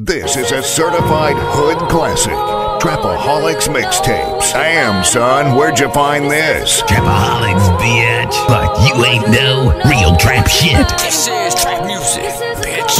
This is a certified hood classic. Trapaholics mixtapes. Damn, son, where'd you find this? Trapaholics, bitch. But you ain't no real trap shit. This is trap music, bitch.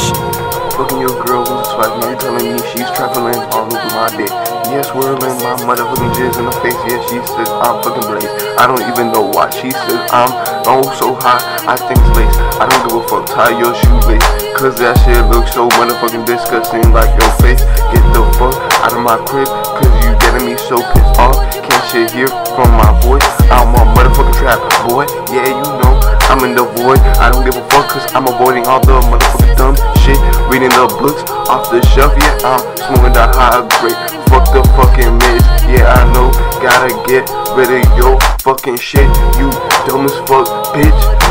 Fucking your girl who's swipe me telling me she's traveling all over my dick. Yes, whirling my motherfucking jizz in her face. Yeah, she says I'm fucking blaze. I don't even know why she says I'm oh so high. I think it's lace. I don't give a fuck. Tie your shoelace. Cause that shit looks so motherfucking disgusting like your face. Get the fuck out of my crib. Cause you getting me so pissed off. Can't shit hear from my voice. I'm a motherfucking trap boy. Yeah, you know. I'm in the void. I don't give a fuck cause I'm avoiding all the motherfucking dumb shit. Reading the books off the shelf. Yeah, I'm smoking the high grade. Fuck the fucking mids. Yeah, I know. Gotta get rid of your fucking shit. You dumb as fuck, bitch.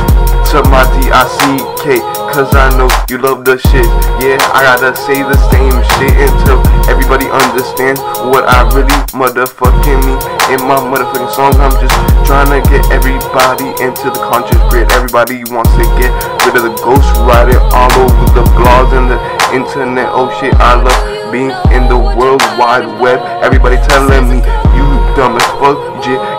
To my D-I-C-K Cause I know you love the shit. Yeah, I gotta say the same shit Until everybody understands What I really motherfucking mean. In my motherfucking song I'm just trying to get everybody Into the conscious grid. Everybody wants to get rid of the ghost Writing all over the blogs and the internet. Oh shit, I love being in the world wide web. Everybody telling me You dumb as fuck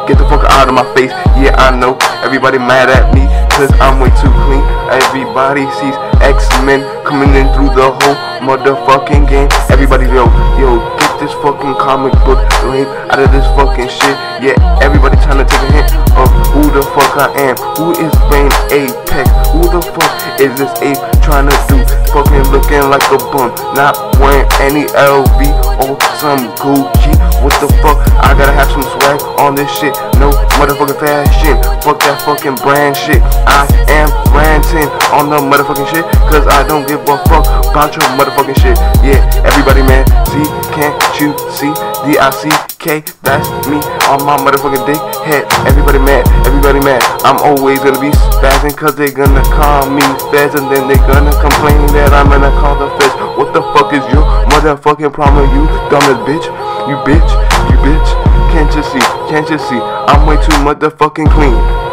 Get the fuck out of my face. Yeah, I know. Everybody mad at me Cause I'm way too clean. Everybody sees X-Men Coming in through the whole motherfucking game. Everybody yo, yo Get this fucking comic book lame Out of this fucking shit. Yeah, everybody trying to take a hint Of who the fuck I am. Who is Brain Apex? Who the fuck is this ape trying to do? Fucking looking like a bum Not wearing any LV or some Gucci. What the fuck? I gotta have some swag on this shit. No motherfucking fashion Fuck that fucking brand shit. I am ranting on the motherfucking shit Cause I don't give a fuck about your motherfucking shit. Yeah, everybody man See, can't you see? D-I-C-K, that's me on my motherfucking dick head Everybody mad, everybody mad. I'm always gonna be spazzing cause they gonna call me feds And then they gonna complain that I'm gonna call the feds. What the fuck is your motherfucking problem, you dumbest bitch? You bitch, you bitch see, can't you see? I'm way too motherfucking clean